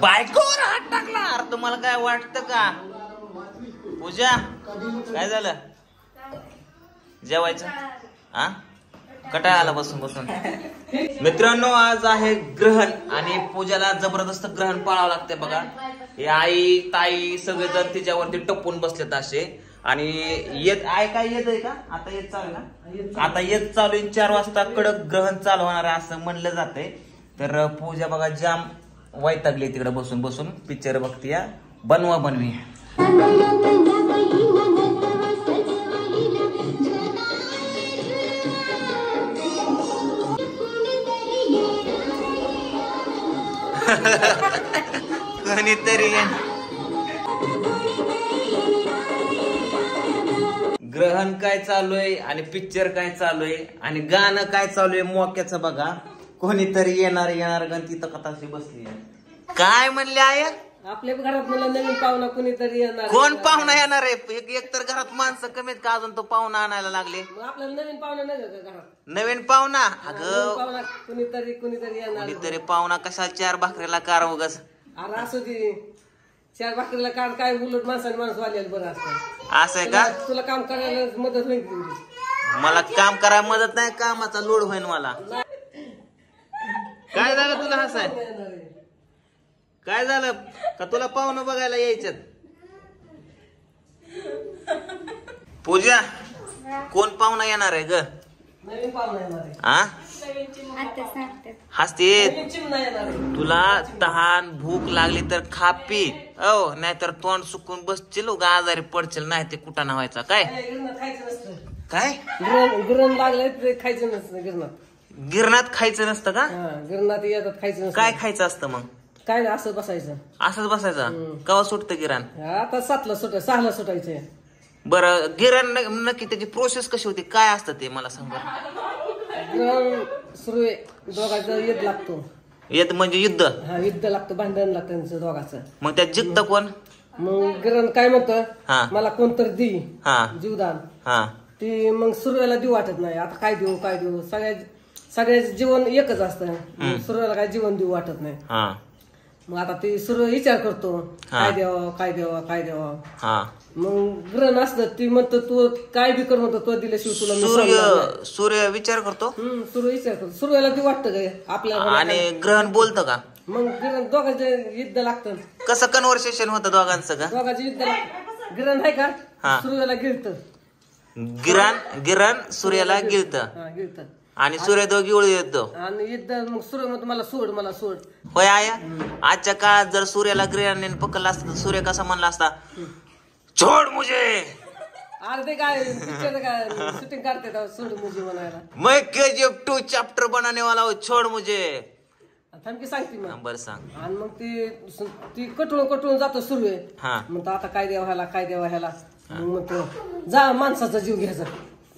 बायकोवर हात टाकला. अरे तुम्हाला काय वाटतं का? पूजा काय झालं? जेवायचं? हा? कटाळा आला बसून बसून. मित्रांनो आज आहे ग्रहण आणि पूजाला जबरदस्त ग्रहण पाळावं लागतंय बघा. हे आई ताई सगळेजण तिच्यावरती टपून बसलेत असे. आणि येत आहे काय येत आहे का? आता येत चालू आहे ना? आता येत चालू आहे चार वाजता कडक ग्रहण चालू होणार आहे असं म्हणलं जातंय. तर पूजा बघा जाम वैतागली तिकडे बसून बसून. पिक्चर बघतीय बनवा बनवी कोणीतरी ग्रहण काय चालू आहे आणि पिक्चर काय चालू आहे आणि गाणं काय चालू आहे मोक्याचं बघा. कोणीतरी येणार येणार गण तिथं कथाशी बसली आहे. काय म्हणले आय आपल्या घरात मला नवीन पाहुणा कोणीतरी येणार. कोण पाहुणा येणार आहे? एक एक तर घरात माणसं कमीत का अजून? तो पाहुणा आणायला लागले. मग आपल्याला नवीन पाहुणा नाही का घरात? नवीन पाहुणा? नवीन अगं पाहुणा कोणीतरी कोणीतरी येणार. कोणीतरी पाहुणा कशा चार भाकरीला कार उगस अरे असू दे. चार भाकरीला काढ काय उलट माणसाने माणूस वाल्याला बरं असतं. असं आहे का? तुला काम करायला मदत होईल तुझी मला काम करायला मदत नाही कामाचा लोड होईल मला. आहे. काय झालं का तुला पाहुणं बघायला यायच्यात पूजा कोण पाहुणा येणार आहे ग? नवीन पाहुणा येणार आहे. आ? आता सांगतात. हसते. तुला तहान भूक लागली तर खा पी. हो नाहीतर तोंड सुकून बसशील उगा आजारी पडशील नाही ते कुठं व्हायचा काय? काय? गिरणात खायचं नसतं गिरणात खायचं नसतं का? हा गिरणात येतात खायचं नसतं. काय खायचं असतं मग? काय नाही, असं बसायचं. असंच बसायचं? कवा सुटतं गिरण? आता सातला सुट सहाला सुटायचंय. बरं गिरण न- नक्की त्याची प्रोसेस कशी होती? काय असतं ते मला सांग सुरू आहे. दोघांचा युद्ध लागतो. येत म्हणजे युद्ध? हा युद्ध लागतं भांडण लागतं त्यांचं दोघाचं. मग त्यात जिंकतं कोण? मग गिरण काय म्हणतं? हा. मला कोणतरी दी. हा. जीवदान. हा. ती मग सुरुवाला देऊ वाटत नाही. आता काय देऊ काय देऊ? सगळ्या सगळ्याचं जीवन एकच असतं. सुरुवाला काय जीवन देऊ वाटत नाही. हा. मग आता ती सुरू विचार करतो. काय द्यावं काय द्यावं काय द्यावं. हा. मग ग्रहण असतं ती म्हणतो तू काय बी कर म्हणतो तो दिल्याशिवाय तुला मी सोडणार नाही. सूर्य सूर्य विचार करतो? हम्म सुरू विचार करतो. सुरुवाला ती वाटतं काय आपल्याला आणि ग्रहण बोलतं का? मग गिरण दोघांचं युद्ध लागतं. कसं कन्व्हर्सेशन होतं दोघांचं का दोघांचं युद्ध लागतं. गिरण आहे हा. का सुरुवाला गिळत गिरण गिरण सूर्याला गिळतं हा गिळत आणि सूर्य दोघी उळी येतो आणि युद्ध मग सूर्य म्हणतो मला सोड मला सोड. होय आया? आजच्या काळात जर सूर्याला ग्रहणाने पकडला असता तर सूर्य कसा म्हणला असता छोड मुझे. काय काय शूटिंग काढते तेव्हा सोड मुजी म्हणायला. मैं के जी टू चॅप्टर बनाने वाला हूँ छोड मुझे सांगते मग. बर सांग. आणि मग ती ती कटळून कटळून जातो सुरू आहे हा. म्हणतो आता काय द्यावं ह्याला काय द्यावं ह्याला. मग म्हणतो जा माणसाचा जीव घ्यायचा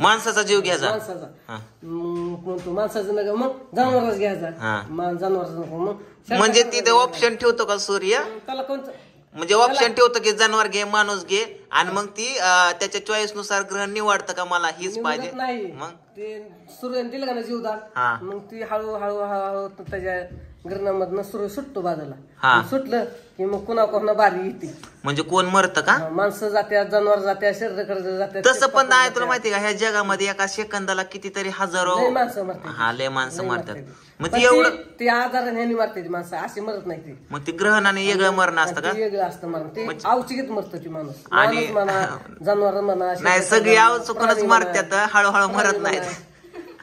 माणसाचा जीव घ्यायचा माणसाचा. हा. मग म्हणतो माणसाचं नका. मग जनावरच हा. घ्यायचा मा- जनावरच नको. मग म्हणजे तिथे ऑप्शन ठेवतो का सूर्य? त्याला कोणतं? म्हणजे ऑप्शन ठेवतो की जनावर घे माणूस घे. आणि मग ती अं, त्याच्या चॉईसनुसार ग्रहण निवडतं का मला? हीच पाहिजे. निवडत नाही. मग? ते सूर्याने दिलं का ना हा. जीवदान मग ती हळू हळू हळूहळू त्याच्या गिरणामधनं सूर्य सुटतो बाजूला. हा. सुटलं की मग कुणा कोणा बारी येते. म्हणजे कोण मरतं का? माणसं जात्या जनावर जात्या शरीर जात्या तसं पण नाही तुला माहिती का? ह्या जगामध्ये एका सेकंदाला कितीतरी हजारो लय माणसं मरते हा लय माणसं मारतात. मग ती एवढं ती- आजाराने ह्यानी मारते ती माणसं. अशी मरत नाही ती. मग ती ग्रहणाने वेगळं मरण असतं का? ते वेगळं असतं मरण. ते अवचिकीत मरतं ती माणूस. आणि- माणूस म्हणा जनावर म्हणा नाही सगळी आव चुकूनच मारतात हळूहळू मरत नाहीत.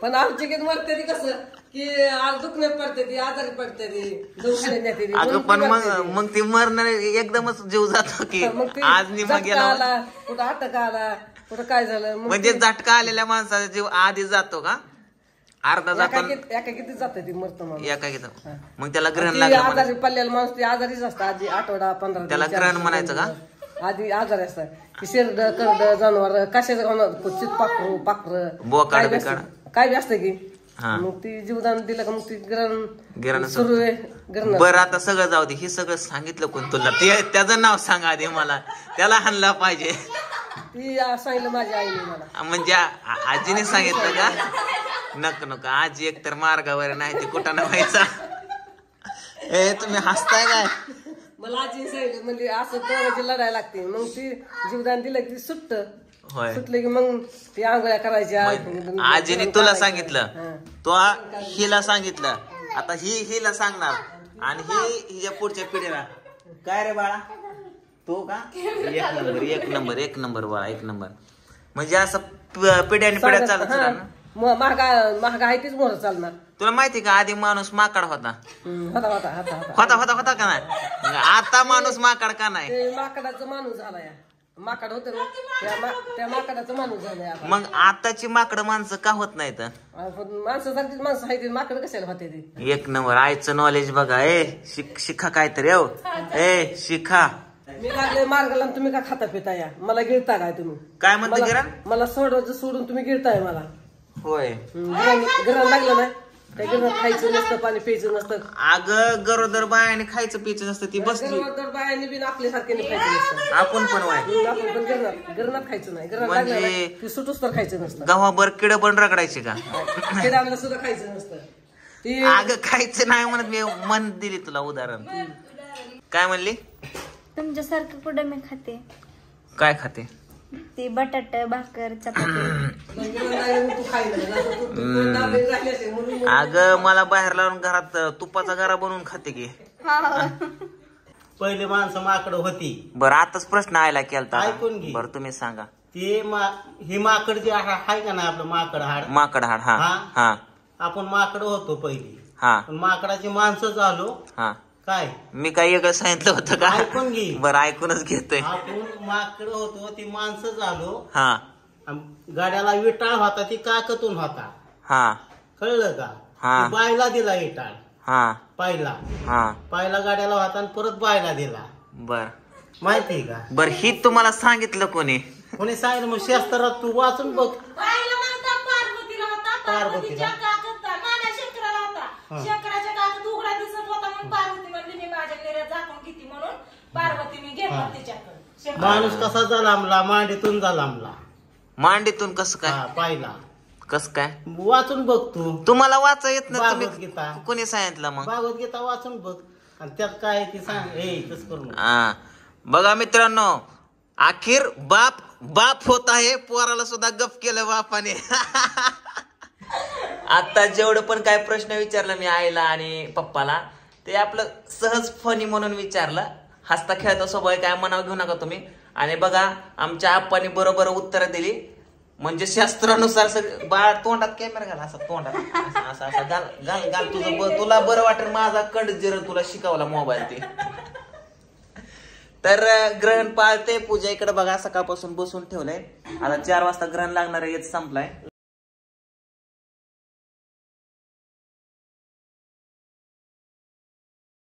पण अवचिकीत मरते ती कसं? की आज दुखण्यात पडते ती आजारी पडते ती दवाखान्यात नेते ती. अगं पण मग. मग ती मरणार एकदमच जीव जातो की मग ती आज निम झटका गेला आला कुठं अटक आला कुठं काय झालं मग म्हणजे झटका आलेल्या माणसाचा जीव आधी जातो का? अर्धा जातो. एका एका किती जाते ती मरत माणूस? एका घेतो मग त्याला ग्रहण ती लागलं म्हणा. आजारी पडलेला माणूस ती आजारीच असतात आधी आठवडा पंधरा दिवस, त्याला चार ग्रहण दिवस, म्हणायचं का? आधी आजारी असतात ती शेरड करड जनावर कशाचं होणार पाखरू पाखर. बोकाड काय बी असतं की हा. मग ती जीवदान दिलं का मग ती गिरण ग्रहण सुरू आहे ग्रहण बरं आता सगळं जाऊ दे. हे सगळं सांगितलं कोण तुला ते त्याचं नाव सांग आधी मला. त्याला हाणला पाहिजे. ती आ- सांगितलं माझ्या आईने मला. म्हणजे आ- आजीने सांगितलं का? नको नको. आजी एकतर मार्गावर नाही ते कुठं व्हायचा ए तुम्ही हसताय काय? मला आजी सांगितलं म्हणजे असं दोघांची लढायला लागते. मग ती जीवदान दिलं की सुटत. होय. सुटलं की मग ती आंघोळ्या करायच्या आजीने तुला. सांगितलं. तो हिला सांगितलं. आता ही हिला सांगणार. आणि ही हिच्या पुढच्या पिढीला. काय रे बाळा? तो का? एक नंबर एक नंबर एक नंबर बाळा एक नंबर. म्हणजे असं प- पिढ्याने पिढ्या चालत हा. राहणार. मग महागा महागा आहे तीच चालणार. तुला माहिती का आधी माणूस माकड होता. हम्म, होता होता होता होता. होता होता होता का नाही? आता माणूस माकड का नाही? ते माकडाचा माणूस झाला या. माकड होत ना त्या मा- त्या माकडाचा माणूस झालाय मग आताची माकड माणसं का होत नाहीत? आणि पण माणसं आहे ते माकड कशाला होते ते? एक नंबर आईचं नॉलेज बघा. ए शिक शिका काहीतरी हो. ए शिका मी लागले मार्गाला आणि तुम्ही का खाता पिता या? मला गिळता काय तुम्ही? काय म्हणतो मला- गिरण मला सोडायचं सोडून तुम्ही गिळताय मला. होय. गिरण लागलं नाही खायचं नसतं पाणी प्यायचं नसतं. अग गरोदर बायाने खायचं पियचं नसतं ती बसली. गिरणात बायाने बिन आपल्यासारखे खायचं नसतं. आपण पण वाय आपण पण खायचं नाही. गिरण म्हणजे- लागलं ती सुटूस तर खायचं नसतं. गव्हाभर किड पण रगडायची का? खेळायला सुद्धा खायचं नसतं. ती अग खायचं नाही म्हणत मी. मन दिली तुला उदाहरण. काय म्हणली? तुमच्यासारखं कुठं मी खाते? काय खाते? ती बटाट भाकर चपाती. अग मला बाहेर लावून घरात तुपाचा गरा बनवून खाते की. पहिले माणसं माकडं होती. बर आताच प्रश्न आयला केलता. ऐकून घे. बर तुम्ही सांगा. ते मा हे माकड जे आहे का नाही आपलं माकड हाड? माकड हाड हा. हा. हा. आपण माकड होतो पहिली. हा. पण माकडाची माणसं झालो. हा. काय? मी काय वेगळं सांगितलं होतं का? ऐकून घे. बरं ऐकूनच घेतोय. आपण माकड होतो ती माणसं झालो. हा. आणि गाड्याला विटाळ होता ती काकतून होता. हा. कळलं का? हा. ती बायला दिला विटाळ. हा. पायला. हा. पायला गाड्याला होता आणि परत बायला दिला. बर. माहितीये का? बर ही तुम्हाला सांगितलं कोणी? कोणी सांगितलं? मग शास्त्रात तू वाचून बघ. पार्वतीला होता पार्वतीला. पार्वतीच्या काकत माना शंकराला होता. शंकराच्या काकत उघडा दिसत होता म्हणून पार्वती म्हणली मी माझ्या निर्यात झाकून घेते म्हणून पार्वती मी हा. घेतला तिच्याकडे माणूस कसा झाला मांडीतून झाला मांडीतून कसं काय? हा पायला कस काय? वाचून बघ तू. तुम्हाला वाचा येत ना तुम्ही. कोणी सांगितलं मग? भागवतगीता वाचून बघ. आणि त्यात काय आहे ते सांग. हे तस करू नको. हा. बघा मित्रांनो अखेर बाप बाप होत आहे पोराला सुद्धा गप केलं बापाने. आता जेवढं पण काय प्रश्न विचारला मी आईला आणि पप्पाला ते आपलं सहज फनी म्हणून विचारलं. हसता खेळता स्वभाव आहे, काय मनावर घेऊ नका तुम्ही. आणि बघा आमच्या आप्पाने बरोबर उत्तर दिली. म्हणजे शास्त्रानुसार सगळं बाळ तोंडात कॅमेरा घाल असा तोंडात. असं असं घाल घाल घाल तुझं. तुला बरं वाटेल माझा कड जिर तुला शिकवला मोबाईल ते. तर ग्रहण पाळते. पूजा इकडे बघा सकाळपासून बसून ठेवलंय. आता चार वाजता ग्रहण लागणार आहे संपलाय.